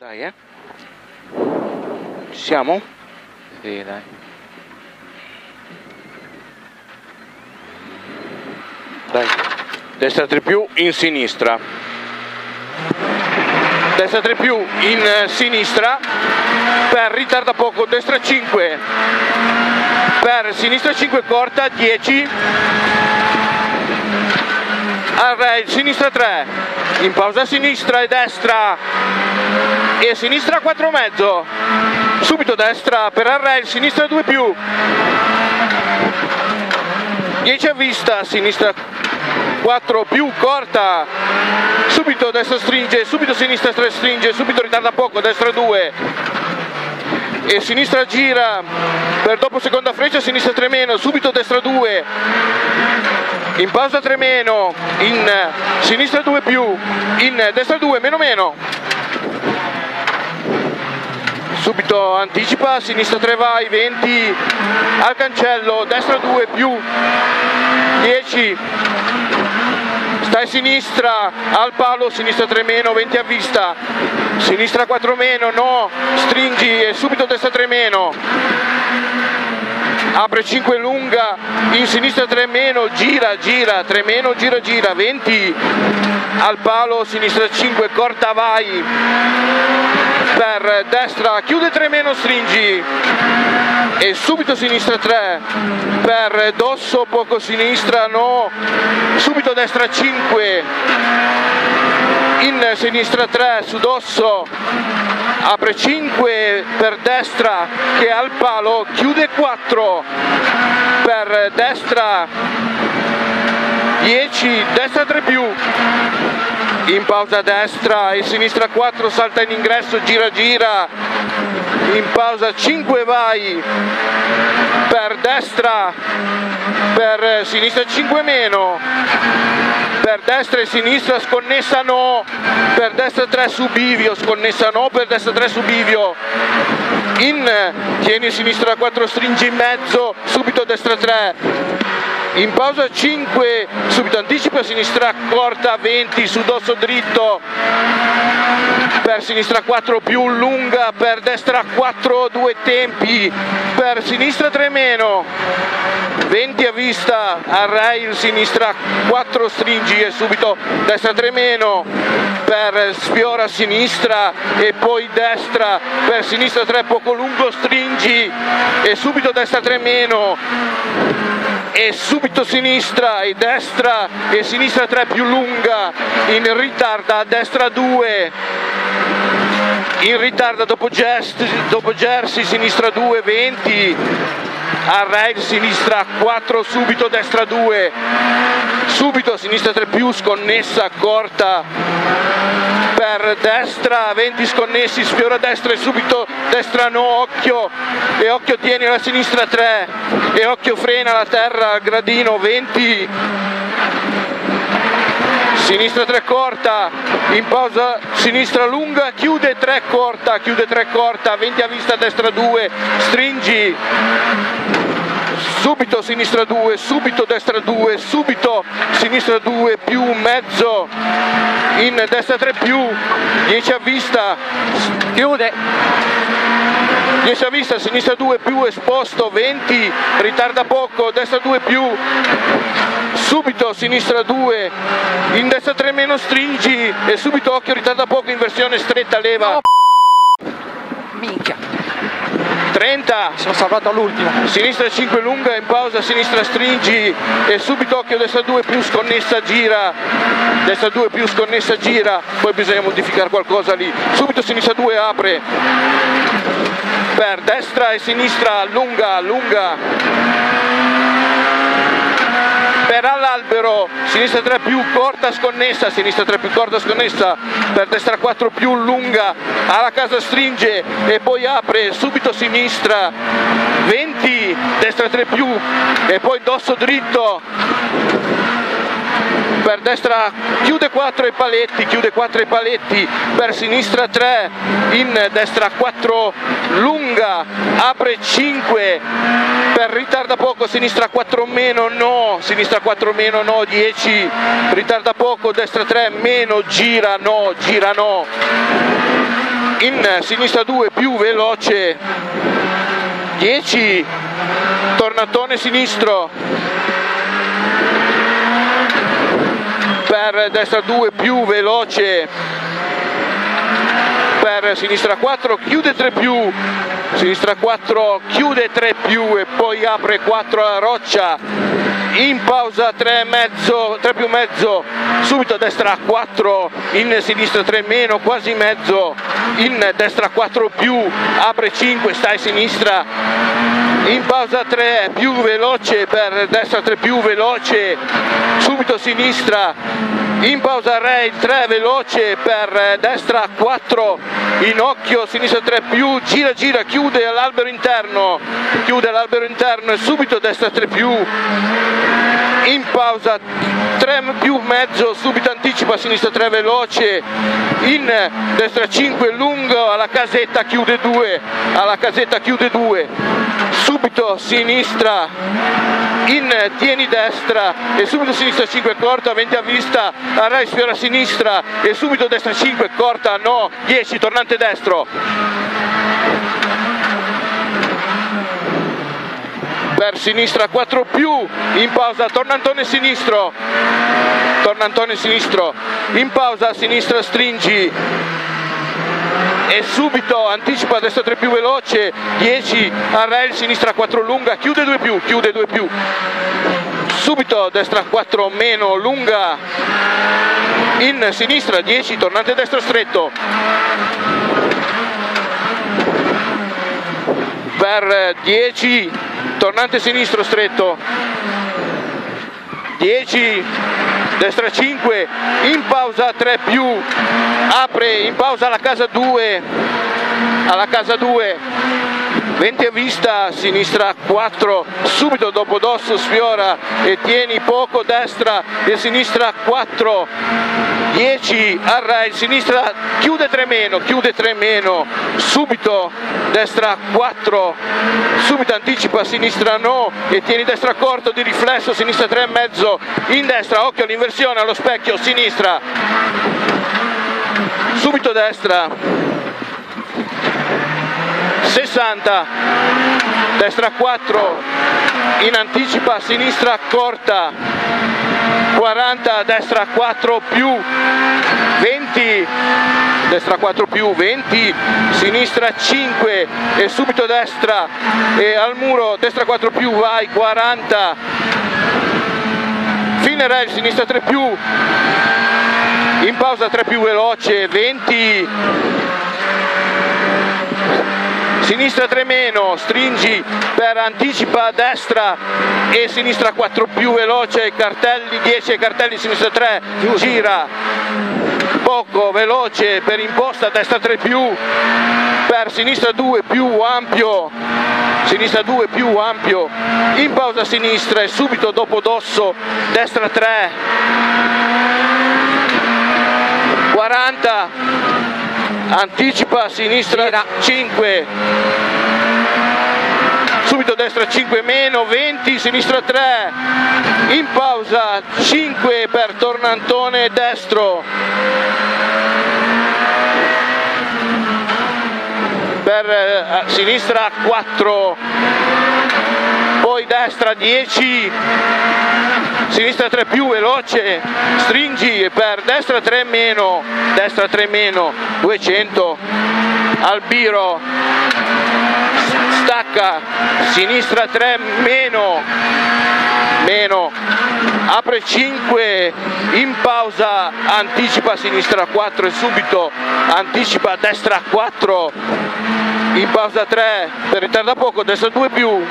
Dai, eh. Ci siamo? Sì, dai. Dai. Destra 3 più in sinistra. Destra 3 più in eh, sinistra. Per ritarda poco, destra 5. Per sinistra 5 corta, 10. Al rail, sinistra 3. In pausa sinistra e destra. E sinistra 4 mezzo. Subito destra per al rail, sinistra 2 più. 10 a vista, sinistra 4 più corta, subito destra stringe, subito sinistra stringe, subito ritarda poco, destra 2 e sinistra gira per dopo seconda freccia, sinistra 3 meno, subito destra 2 in pausa 3 meno, in sinistra 2 più, in destra 2 meno meno subito anticipa, sinistra 3 vai, 20 al cancello, destra 2 più, 10, stai sinistra, al palo, sinistra 3 meno, 20 a vista, sinistra 4 meno, no, stringi e subito destra 3 meno, apre 5 lunga, in sinistra 3 meno, gira, gira, 3 meno, gira, gira, 20 al palo, sinistra 5, corta vai, per destra, chiude 3 meno, stringi. E subito sinistra 3 per dosso, poco sinistra, no, subito destra 5 in sinistra 3 su dosso apre 5 per destra che al palo chiude 4 per destra 10 destra 3 più in pausa destra e sinistra 4 salta in ingresso gira gira. In pausa 5 vai. Per destra per sinistra 5 meno per destra e sinistra sconnessa no. Per destra 3 su bivio sconnessa no. Per destra 3 su bivio in tieni sinistra 4 stringi in mezzo subito destra 3 in pausa 5 subito anticipo sinistra corta 20 su dosso dritto per sinistra 4 più lunga per destra 4 due tempi per sinistra 3 meno. 20 a vista al rail sinistra 4 stringi e subito destra 3 meno per sfiora a sinistra e poi destra per sinistra 3 poco lungo stringi e subito destra 3 meno e subito sinistra e destra e sinistra 3 più lunga in ritarda destra 2 in ritarda dopo, gest, dopo Jersey sinistra 2 20 a rail sinistra 4 subito destra 2 subito sinistra 3 più sconnessa corta per destra 20 sconnessi sfiora destra e subito destra no occhio. E occhio tieni alla sinistra 3 e occhio frena la terra gradino 20 sinistra 3 corta, in pausa sinistra lunga, chiude 3 corta, chiude 3 corta, 20 a vista destra 2, stringi, subito sinistra 2, subito destra 2, subito sinistra 2 più mezzo, in destra 3 più, 10 a vista, chiude. 10 a vista, sinistra 2 più esposto, 20, ritarda poco, destra 2 più, subito sinistra 2, in destra 3 meno stringi e subito occhio ritarda poco, inversione stretta, leva. No, minchia. 30, Sono salvato all'ultimo. sinistra 5 lunga, in pausa, sinistra stringi e subito occhio destra 2 più sconnessa gira, destra 2 più sconnessa gira, poi bisogna modificare qualcosa lì, subito sinistra 2 apre, per destra e sinistra lunga, lunga, per all'albero, sinistra 3 più corta sconnessa, sinistra 3 più corta sconnessa, per destra 4 più lunga, alla casa stringe e poi apre, subito sinistra, 20, destra 3 più e poi dosso dritto, per destra chiude 4 i paletti, chiude 4 i paletti, per sinistra 3, in destra 4 lunga, apre 5, per ritarda poco, sinistra 4 meno, no, sinistra 4 meno, no, 10, ritarda poco, destra 3 meno, gira, no, gira, no. in sinistra 2 più veloce 10 tornatone sinistro per destra 2 più veloce per sinistra 4 chiude 3 più sinistra 4 chiude 3 più e poi apre 4 alla roccia. In pausa 3 mezzo 3 più mezzo subito a destra 4 in sinistra 3 meno quasi mezzo in destra 4 più apre 5 sta in sinistra in pausa 3 più veloce per destra 3 più veloce subito sinistra. In pausa rail 3 veloce per destra 4 in occhio sinistra 3 più gira gira chiude all'albero interno chiude l'albero interno e subito destra 3 più. In pausa 3 più mezzo subito anticipa sinistra 3 veloce. In destra 5 lungo alla casetta chiude 2 alla casetta chiude 2 subito sinistra in tieni destra e subito sinistra 5 corta 20 a vista Arrai sfiora sinistra e subito destra 5 corta no 10 tornante destro. Per sinistra 4 più in pausa tornantone sinistro tornantone sinistro in pausa sinistra stringi e subito anticipa destra 3 più veloce 10 a rail sinistra 4 lunga chiude 2 più chiude 2 più. Subito destra 4 meno lunga in sinistra 10 tornante destro stretto. Per 10 tornante sinistro stretto. 10 destra 5 in pausa 3 più apre in pausa alla casa 2 alla casa 2 20 a vista sinistra 4 subito dopo dosso sfiora e tieni poco destra e sinistra 4 10 a rail sinistra chiude 3 meno chiude 3 meno subito destra 4 subito anticipa sinistra no e tieni destra corto di riflesso sinistra 3 e mezzo. In destra occhio all'inversione allo specchio sinistra subito destra. 60 destra 4 in anticipa sinistra corta. 40 destra 4 più 20 destra 4 più 20 sinistra 5 e subito destra e al muro destra 4 più vai 40 fine rail sinistra 3 più in pausa 3 più veloce 20 sinistra 3 meno, stringi per anticipa a destra e sinistra 4 più veloce, cartelli 10 e cartelli sinistra 3, gira poco veloce per imposta destra 3 più per sinistra 2 più ampio sinistra 2 più ampio. In pausa sinistra e subito dopo dosso destra 3 40 anticipa sinistra Gira. 5 subito destra 5 meno 20 sinistra 3 in pausa 5 per tornantone destro. Per eh, sinistra 4 poi destra 10 sinistra 3 più veloce stringi per destra 3 meno destra 3 meno 200 Albiro stacca sinistra 3 meno meno. Apre 5 in pausa anticipa sinistra 4 e subito anticipa destra 4 in pausa 3 per ritarda poco destra 2 più.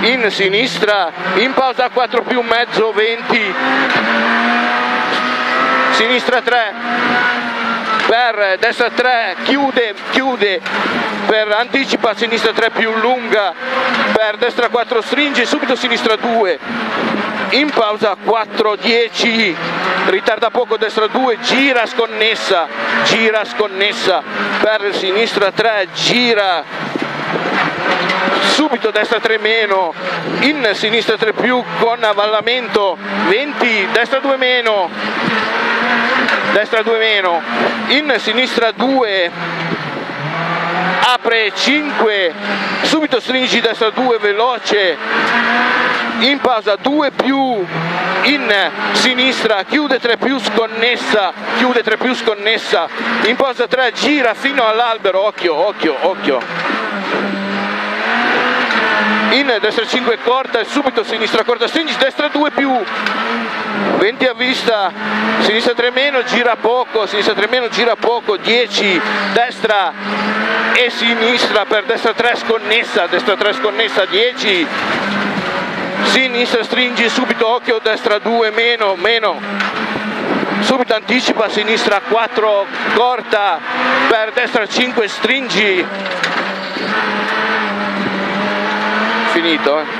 In sinistra in pausa 4 più mezzo 20 sinistra 3 per destra 3 chiude chiude. Per anticipa sinistra 3 più lunga. Per destra 4 stringe subito sinistra 2 in pausa 4 10 ritarda poco destra 2 gira sconnessa gira sconnessa. Per sinistra 3 gira. Subito destra 3 meno, in sinistra 3 più con avvallamento 20, destra 2 meno, destra 2 meno, in sinistra 2, apre 5, subito stringi destra 2 veloce, in pausa 2 più, in sinistra, chiude 3 più sconnessa, chiude 3 più sconnessa, in pausa 3 gira fino all'albero, occhio, occhio, occhio in destra 5 corta e subito sinistra corta stringi destra 2 più. 20 a vista sinistra 3 meno gira poco sinistra 3 meno gira poco 10 destra e sinistra per destra 3 sconnessa destra 3 sconnessa 10 sinistra stringi subito occhio destra 2 meno meno. Subito anticipa sinistra 4 corta per destra 5 stringi finito eh.